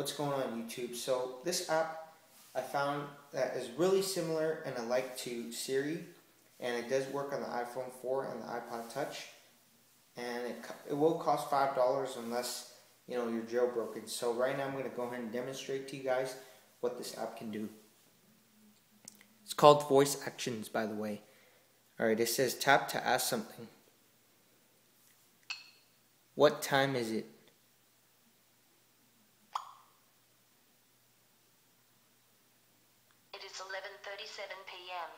what's going on YouTube. So this app I found that is really similar and alike to Siri and it does work on the iPhone 4 and the iPod Touch and it, it will cost $5 unless you know you're jailbroken. So right now I'm going to go ahead and demonstrate to you guys what this app can do. It's called Voice Actions by the way. Alright, it says tap to ask something. What time is it? It is 11:37 p.m.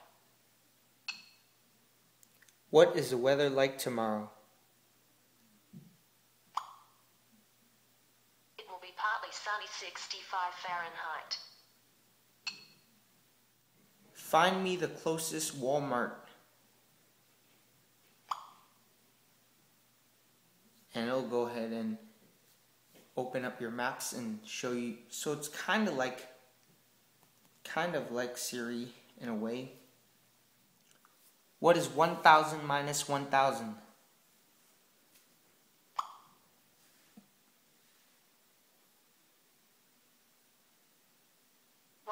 What is the weather like tomorrow? It will be partly sunny 65 Fahrenheit. Find me the closest Walmart. And it'll go ahead and open up your maps and show you. So it's kind of like, kind of like Siri in a way. What is 1,000 minus 1,000?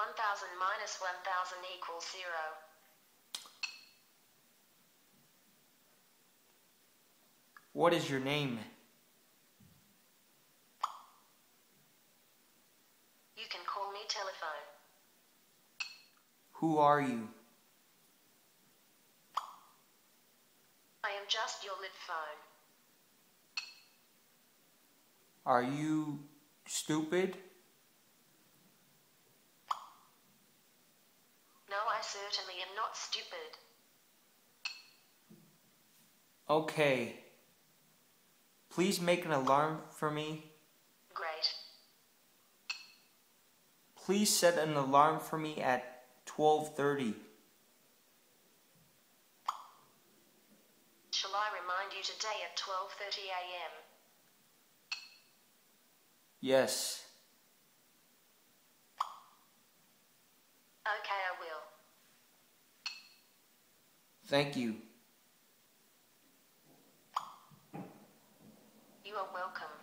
One thousand minus one thousand equals zero. What is your name? You can call me telephone. Who are you? I am just your lit phone. Are you stupid? No, I certainly am not stupid. Okay. Please make an alarm for me. Great. Please set an alarm for me at 12:30. Shall I remind you today at 12:30 a.m.? Yes. Okay, I will. Thank you. You are welcome.